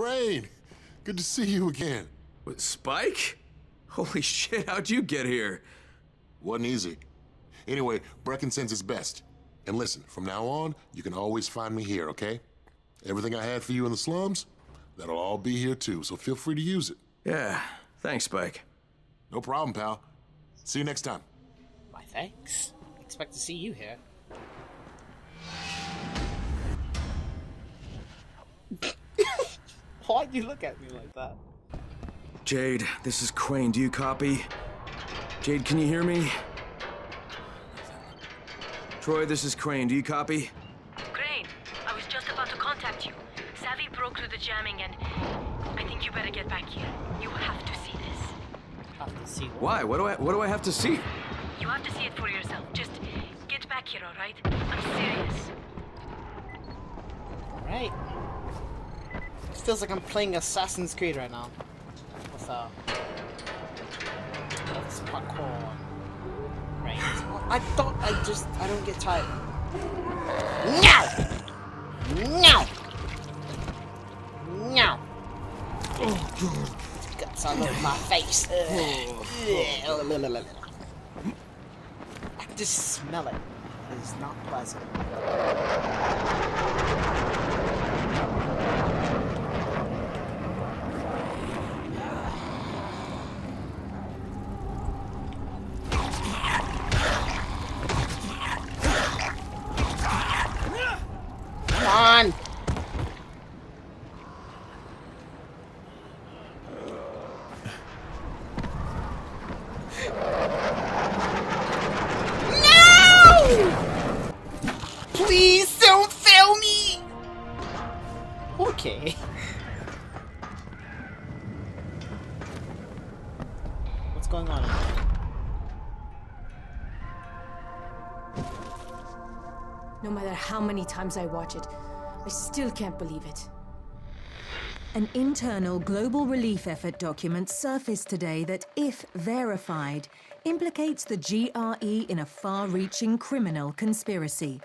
Crane! Good to see you again. What, Spike? Holy shit, how'd you get here? Wasn't easy. Anyway, Brecken sends his best. And listen, from now on, you can always find me here, okay? Everything I had for you in the slums, that'll all be here too, so feel free to use it. Yeah, thanks, Spike. No problem, pal. See you next time. Why, thanks. Expect to see you here. Why'd you look at me like that? Jade, this is Crane. Do you copy? Jade, can you hear me? Troy, this is Crane. Do you copy? Crane, I was just about to contact you. Savvy broke through the jamming and I think you better get back here. You have to see this. Have to see what? Why? What do I what do I have to see? You have to see it for yourself. Just get back here, alright? I'm serious. Alright. It feels like I'm playing Assassin's Creed right now. With uh with parkour. Right. I thought I just I don't get tired. No! No! No! Oh, God. Guts all over my face. I can just smell it. It is not pleasant. Times I watch it, I still can't believe it. An internal global relief effort document surfaced today that, if verified, implicates the GRE in a far reaching criminal conspiracy.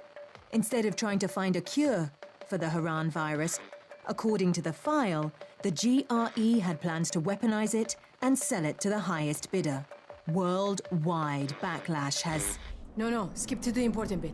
Instead of trying to find a cure for the Harran virus, according to the file, the GRE had plans to weaponize it and sell it to the highest bidder. Worldwide backlash has. No, no, skip to the important bit.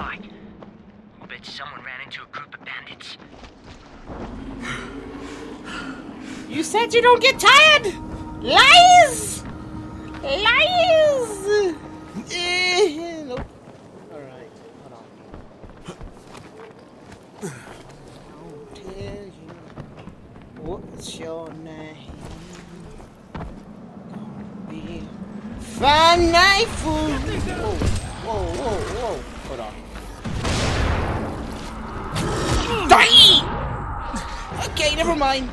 flare nearby. I bet someone ran into a group of bandits. You said you don't get tired! Lies! Lies! Eh, nope. Alright, hold on. Tell you what's your name. Gonna be fine night fool. Never mind.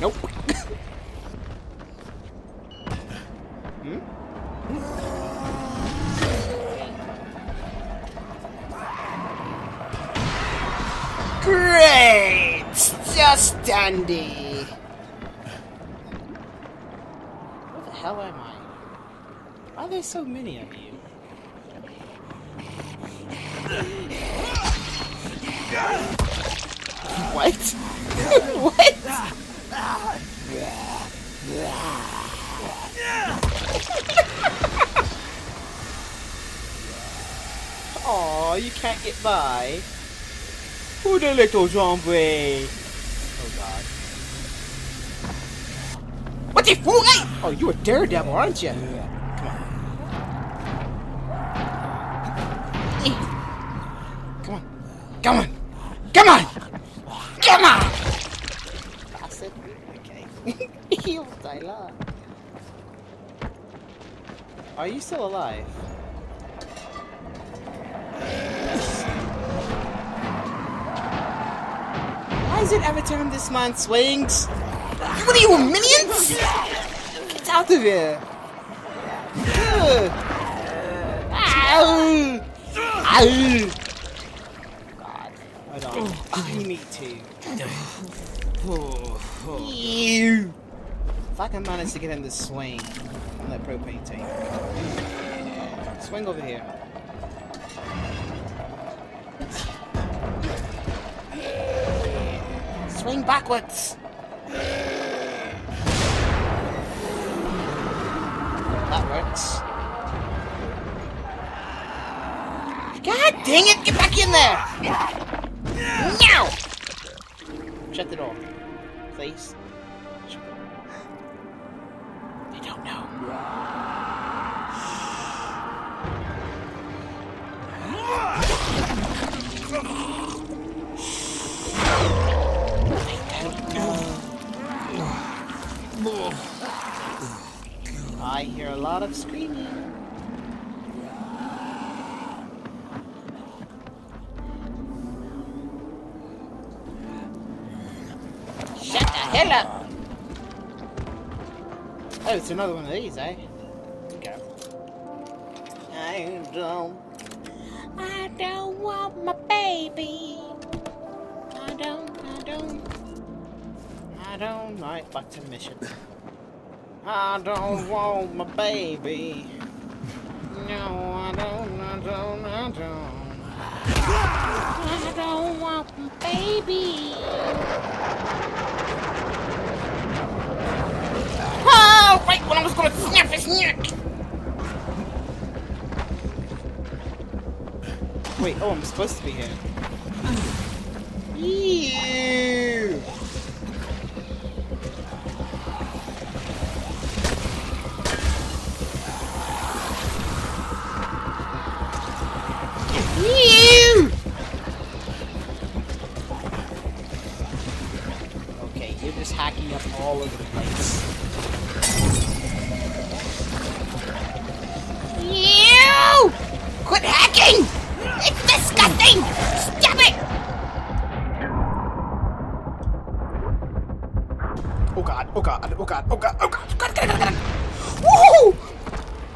Nope. hmm? Great! Just dandy! Where the hell am I? Why are there so many of you? What? what? Oh, you can't get by. Who the little zombie? Oh god. What the fool? Oh, you a daredevil, aren't you? Are you still alive? Why is it every time this man swings? What are you, minions? Get out of here! Ugh. Ow! Ow! God. Hold on. Oh, I need to. Ew. If I can manage to get him to swing on that propane tank. Swing over here. Swing backwards. That works. God dang it! Get back in there! Now! Shut the door. Please. They don't know. I hear a lot of screaming. Shut the hell up! Oh, it's another one of these, eh? Okay. I don't. Baby. I don't. I don't. I don't. Right, back to the mission. I don't want my baby. No, I don't. I don't. I don't. I don't want my baby. Wait, oh, I'm supposed to be here. Ew.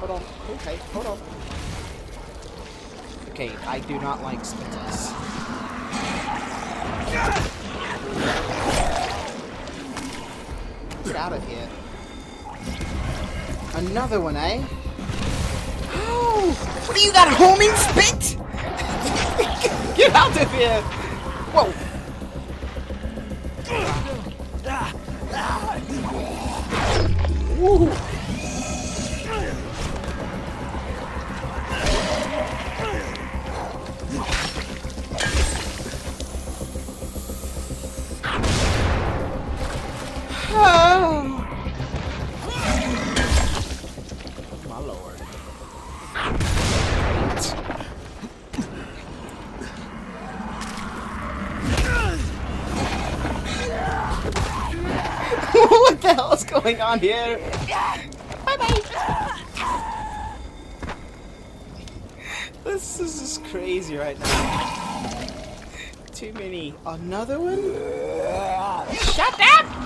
Hold on, okay, hold on. Okay, I do not like splitters. Get out of here. Another one, eh? Oh, what do you got, homing spit? Get out of here! Whoa! Ah, ah, ah. Woo! The hell is going on here? Bye bye. This is just crazy right now. Too many. Another one? Shut up!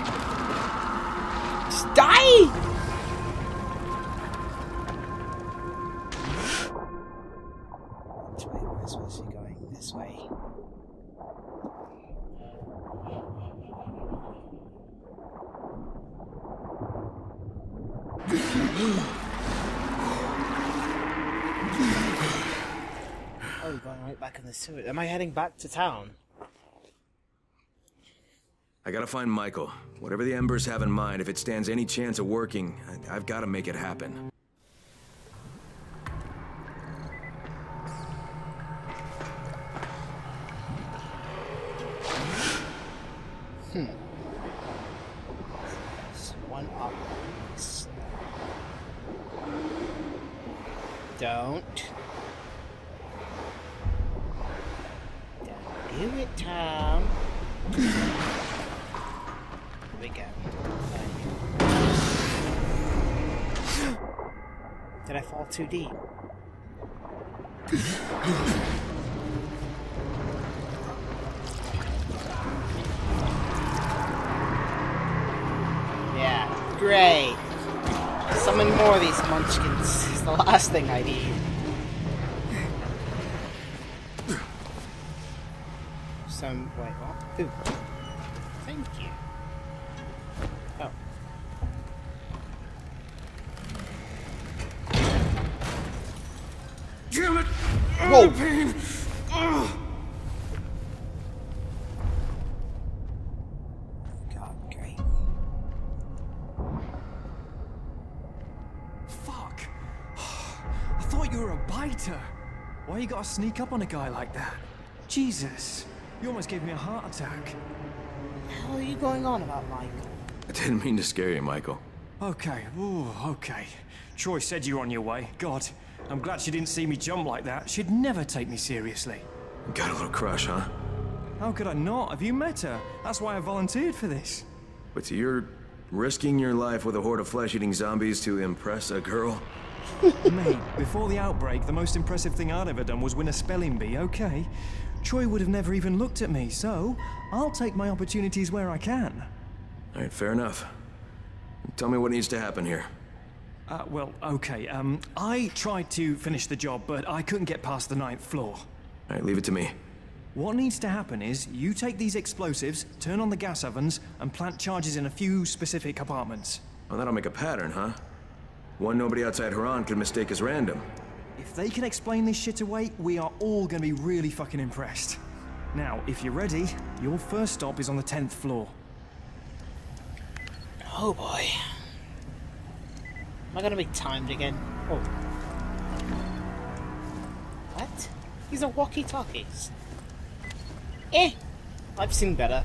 In. Am I heading back to town? I gotta find Michael. Whatever the Embers have in mind, if it stands any chance of working, I- I've gotta make it happen. too deep. yeah, great. Summon more of these munchkins is the last thing I need. Some, wait, what? Ooh. Thank you. Whoa! pain! Ugh. God, great. Fuck! I thought you were a biter. Why you gotta sneak up on a guy like that? Jesus, you almost gave me a heart attack. The hell are you going on about, Michael? I didn't mean to scare you, Michael. Okay, ooh, okay. Troy said you were on your way. God, I'm glad she didn't see me jump like that. She'd never take me seriously. Got a little crush, huh? How could I not? Have you met her? That's why I volunteered for this. But you're risking your life with a horde of flesh-eating zombies to impress a girl? Mate, before the outbreak, the most impressive thing I'd ever done was win a spelling bee, okay? Troy would have never even looked at me, so I'll take my opportunities where I can. All right, fair enough. Tell me what needs to happen here. Uh, well, okay, um, I tried to finish the job, but I couldn't get past the ninth floor. All right, leave it to me. What needs to happen is you take these explosives, turn on the gas ovens, and plant charges in a few specific apartments. Well, that'll make a pattern, huh? One nobody outside Harran could mistake as random. If they can explain this shit away, we are all gonna be really fucking impressed. Now, if you're ready, your first stop is on the 10th floor. Oh boy. Am I gonna be timed again? Oh. What? These are walkie-talkies. Eh! I've seen better.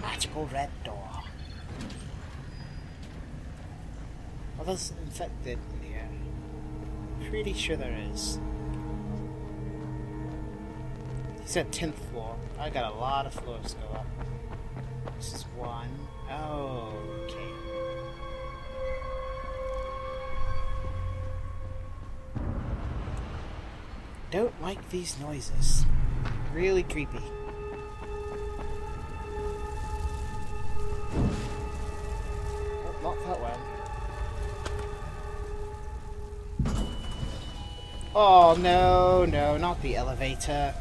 Magical red door. Those infected in the air? Pretty sure there is. He said 10th floor. I got a lot of floors to go up. This is one. Oh, okay. Don't like these noises. Really creepy. Oh, not that one. Oh no, no, not the elevator.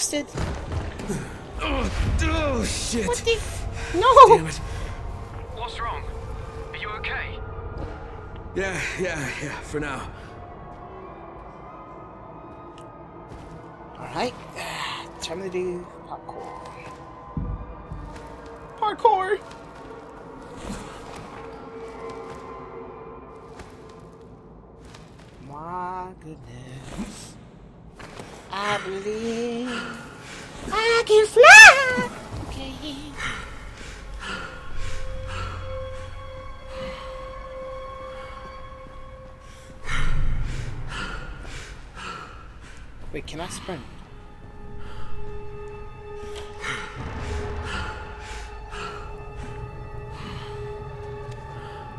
Bastard! Oh, oh shit! What the? F- no! Damn it. What's wrong? Are you okay? Yeah, yeah, yeah, for now. Alright, uh, time to do parkour. Parkour! My goodness. I believe I can fly! Okay. Wait, can I sprint?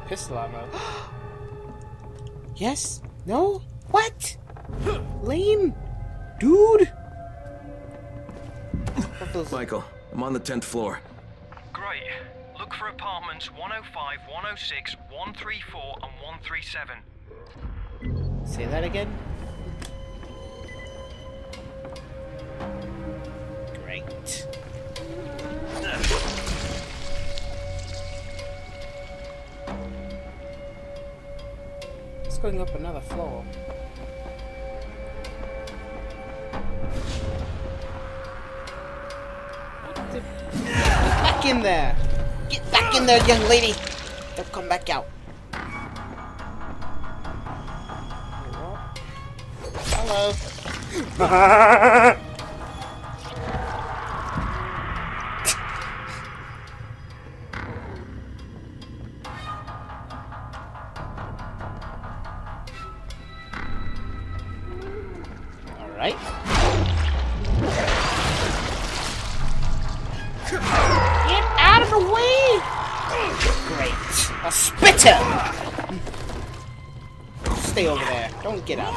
Pistol ammo. yes? No? What? Lame? Dude? Michael, I'm on the 10th floor. Great. Look for apartments 105, 106, 134, and 137. Say that again? Great. It's going up another floor. Back in there! Get back in there, young lady! Don't come back out. Hello. Stay over there. Don't get up.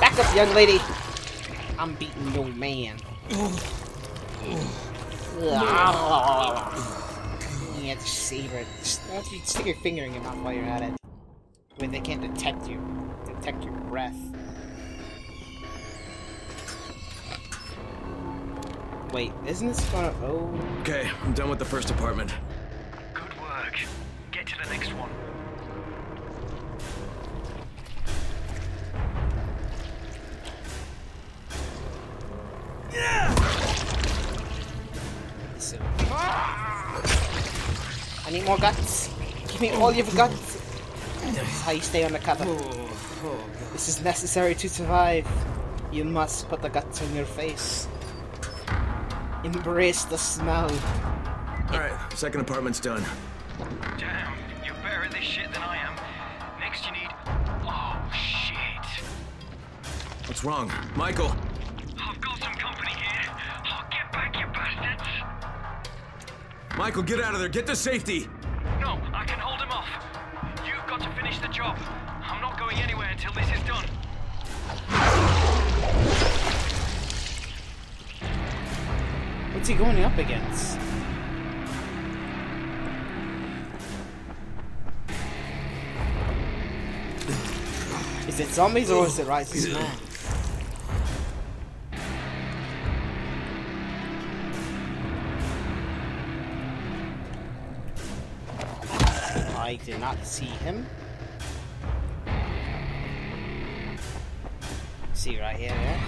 Back up, young lady. I'm beating your man. Yeah, just savor it. Just, you stick your finger in your mouth while you're at it? Mean, they can't detect you. Detect your breath. Wait, isn't this gonna... Oh... Okay, I'm done with the first apartment. Me all you've This is how you stay on the undercover. This is necessary to survive. You must put the guts on your face. Embrace the smell. Alright, second apartment's done. Damn, you're better at this shit than I am. Next you need... Oh, shit. What's wrong? Michael! I've got some company here. Oh, get back, you bastards. Michael, get out of there! Get to safety! What's he going up against? Is it zombies or is it of I did not see him. See right here, yeah?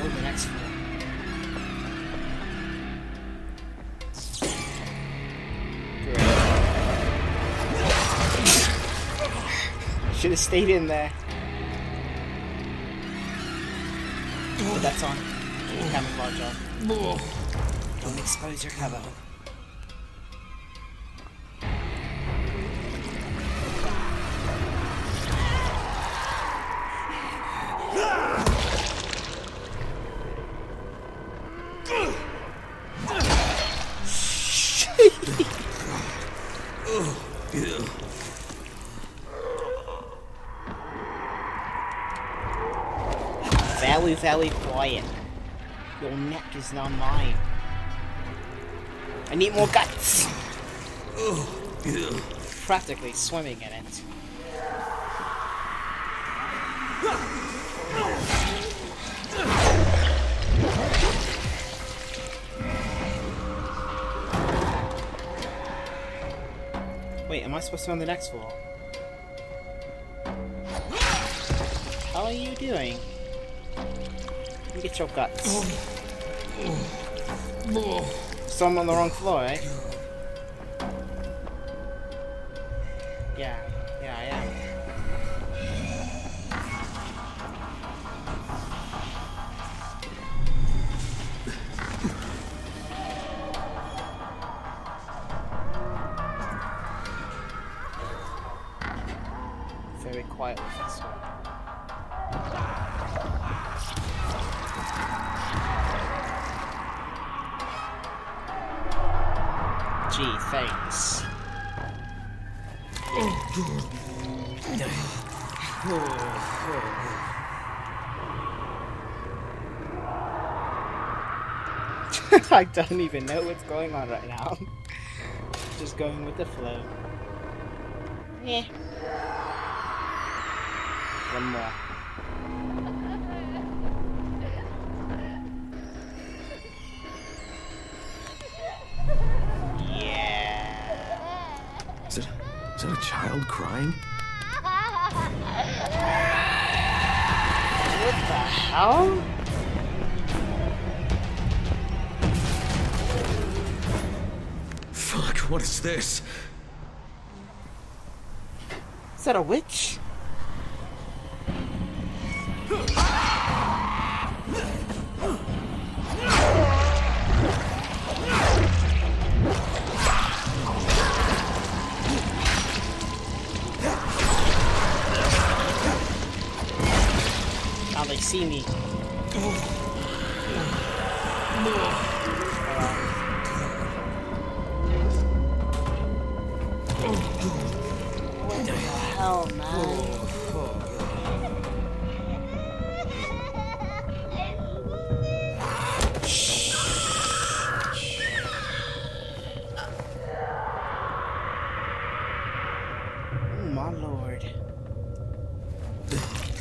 Oh, the next floor. Should have stayed in there. Oh, that's on. Camouflage on. Don't expose your cover. Neck is not mine. I need more guts. Practically swimming in it. Wait, am I supposed to be on the next floor? How are you doing? Get your guts. So I'm on the wrong floor, right? Yeah, yeah, I am. Very quiet with this one. Gee, thanks. I don't even know what's going on right now. Just going with the flow. Yeah. One more. Child crying? What the hell? Fuck, what is this? Is that a witch?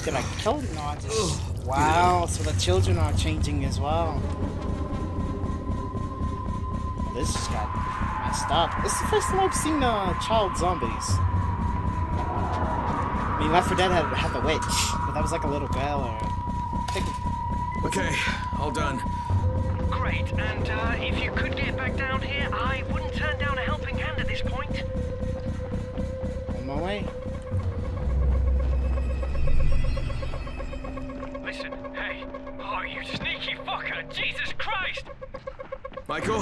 Did I kill it? No, I just. Wow, so the children are changing as well. This just got messed up. This is the first time I've seen uh, child zombies. I mean, Left 4 Dead had, had the witch, but that was like a little girl or. Okay, all done. Great, and uh, if you could get back down here, I wouldn't turn Jesus Christ! Michael?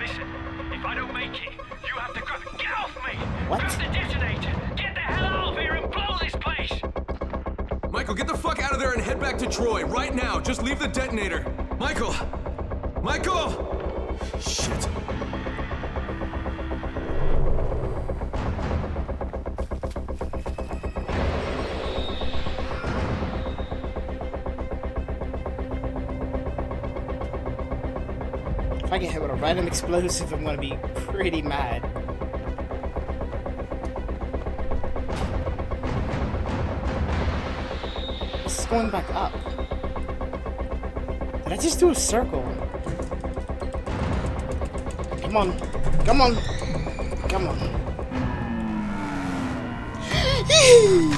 Listen, if I don't make it, you have to grab. Get off me! What? Grab the detonator! Get the hell out of here and blow this place! Michael, get the fuck out of there and head back to Troy right now. Just leave the detonator. Michael! Michael! I get hit with a random explosive, I'm gonna be pretty mad. This is going back up. Did I just do a circle? Come on. Come on. Come on.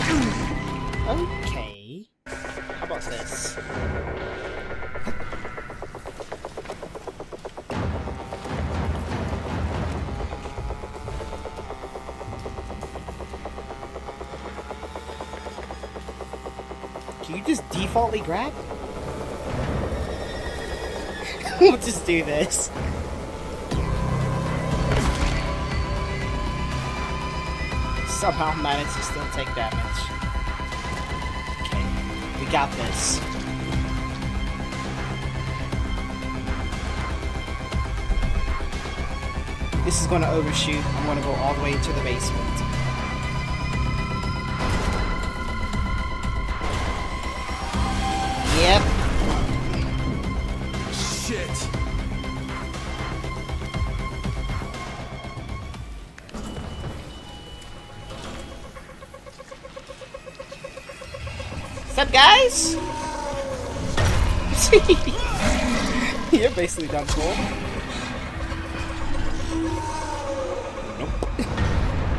You just defaultly grab? we'll just do this. Somehow managed to still take damage. Okay, we got this. This is going to overshoot. I'm going to go all the way to the basement. You're basically done cool. Nope.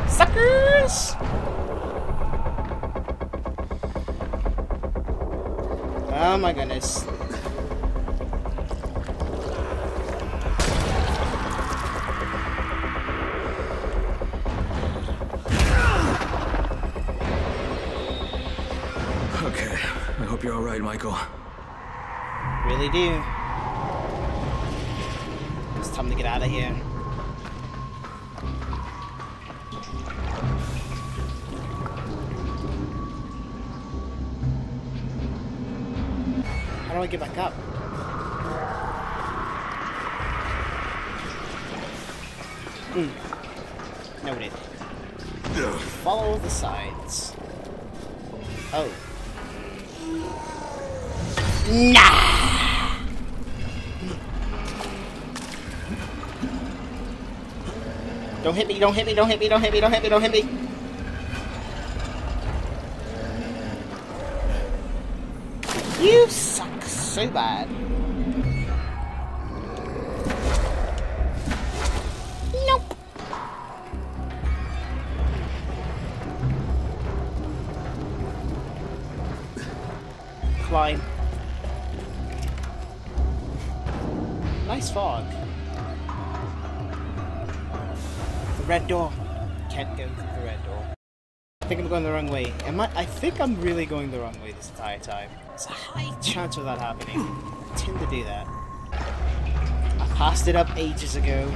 Suckers! Oh my goodness. Okay, I hope you're alright, Michael. Do. It's time to get out of here. How do I get back up? Hmm. Noted. Follow the sides. Oh. Nah! Don't hit me, don't hit me, don't hit me, don't hit me, don't hit me, don't hit me. You suck so bad. Nope. Climb. Red door. Can't go through the red door. I think I'm going the wrong way. Am I? I think I'm really going the wrong way this entire time. There's a high chance of that happening. I tend to do that. I passed it up ages ago.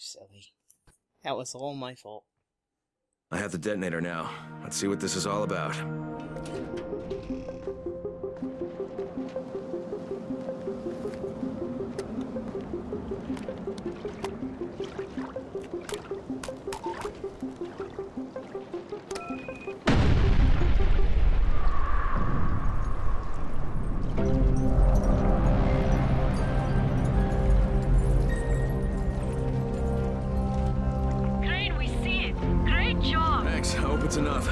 Silly. That was all my fault. I have the detonator now. Let's see what this is all about. It's enough.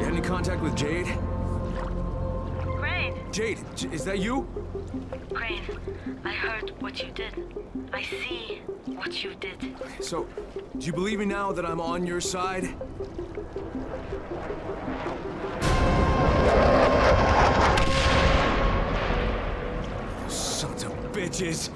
You had any contact with Jade? Crane, Jade, J- is that you? Crane, I heard what you did. I see what you did. So, do you believe me now that I'm on your side? Sons of bitches!